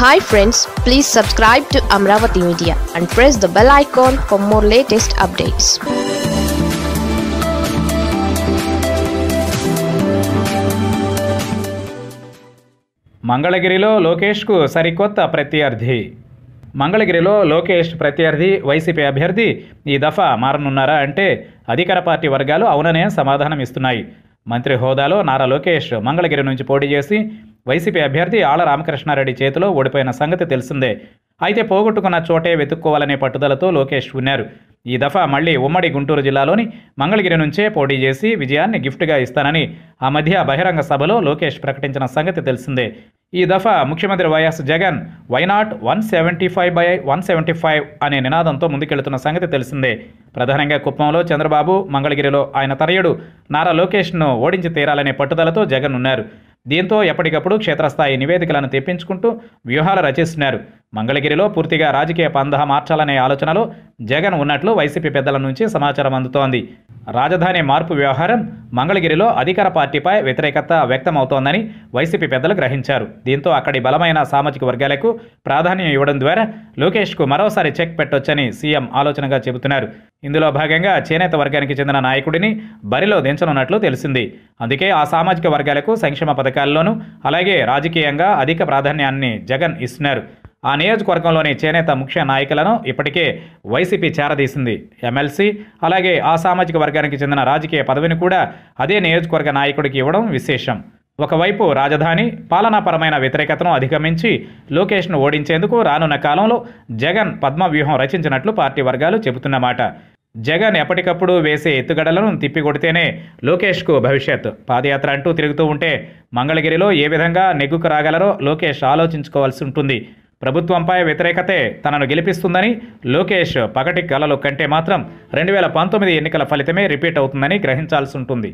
Hi friends please subscribe to Amaravati media and press the bell icon for more latest updates మంగళగిరిలో లోకేష్కు సరికొత్త ప్రత్యర్థి. మంగళగిరిలో లోకేష్ ప్రత్యర్థి వైసీపీ అభ్యర్థి ఈ దఫా మారనున్నారా అంటే అధికార పార్టీ వర్గాలు అవుననే సమాధానం ఇస్తున్నాయి. మంత్రి హోదాలో నారా లోకేష్ మంగళగిరి నుంచి పోటీ చేసి వైసీపీ అభ్యర్థి ఆళ్ళ రామకృష్ణారెడ్డి చేతిలో ఓడిపోయిన సంగతి తెలిసిందే. అయితే పోగొట్టుకున్న చోటే వెతుక్కోవాలనే పట్టుదలతో లోకేష్ ఉన్నారు. ఈ దఫా మళ్ళీ ఉమ్మడి గుంటూరు జిల్లాలోని మంగళగిరి నుంచే పోటీ చేసి విజయాన్ని గిఫ్ట్గా ఇస్తానని ఆ మధ్య బహిరంగ సభలో లోకేష్ ప్రకటించిన సంగతి తెలిసిందే. ఈ దఫా ముఖ్యమంత్రి YS Jagan why not one seventy five by one seventy five అనే నినాదంతో ముందుకెళ్తున్న సంగతి తెలిసిందే. ప్రధానంగా కుప్పంలో చంద్రబాబు మంగళగిరిలో ఆయన తరయుడు నారా లోకేష్ను ఓడించి తీరాలనే పట్టుదలతో జగన్ ఉన్నారు. దీంతో ఎప్పటికప్పుడు క్షేత్రస్థాయి నివేదికలను తెప్పించుకుంటూ వ్యూహాలు రచిస్తున్నారు. మంగళగిరిలో పూర్తిగా రాజకీయ పందహ మార్చాలనే ఆలోచనలో జగన్ ఉన్నట్లు వైసీపీ పెద్దల నుంచి సమాచారం అందుతోంది. రాజధాని మార్పు వ్యవహారం మంగళగిరిలో అధికార పార్టీపై వ్యతిరేకత వ్యక్తమవుతోందని వైసీపీ పెద్దలు గ్రహించారు. దీంతో అక్కడి బలమైన సామాజిక వర్గాలకు ప్రాధాన్యం ఇవ్వడం ద్వారా లోకేష్కు మరోసారి చెక్ పెట్టొచ్చని సీఎం ఆలోచనగా చెబుతున్నారు. ఇందులో భాగంగా చేనేత వర్గానికి చెందిన నాయకుడిని బరిలో దించనున్నట్లు తెలిసింది. అందుకే ఆ సామాజిక వర్గాలకు సంక్షేమ పథకాల్లోనూ అలాగే రాజకీయంగా అధిక ప్రాధాన్యాన్ని జగన్ ఇస్తున్నారు. ఆ నియోజకవర్గంలోని చేనేత ముఖ్య నాయకులను ఇప్పటికే వైసీపీ చేరదీసింది. ఎమ్మెల్సీ అలాగే ఆ సామాజిక వర్గానికి చెందిన రాజకీయ పదవిని కూడా అదే నియోజకవర్గ నాయకుడికి ఇవ్వడం విశేషం. ఒకవైపు రాజధాని పాలనాపరమైన వ్యతిరేకతను అధిగమించి లోకేష్ను ఓడించేందుకు రానున్న కాలంలో జగన్ పద్మ వ్యూహం రచించినట్లు పార్టీ వర్గాలు చెబుతున్నమాట జగన్ ఎప్పటికప్పుడు వేసే ఎత్తుగడలను తిప్పికొడితేనే లోకేష్కు భవిష్యత్ పాదయాత్ర అంటూ తిరుగుతూ ఉంటే మంగళగిరిలో ఏ విధంగా నెగ్గుకు రాగలరో లోకేష్ ఆలోచించుకోవాల్సి ఉంటుంది. ప్రభుత్వంపై వ్యతిరేకతే తనను గెలిపిస్తుందని లోకేష్ పగటి కలలు కంటే మాత్రం రెండు వేల పంతొమ్మిది ఎన్నికల ఫలితమే రిపీట్ అవుతుందని గ్రహించాల్సి ఉంటుంది.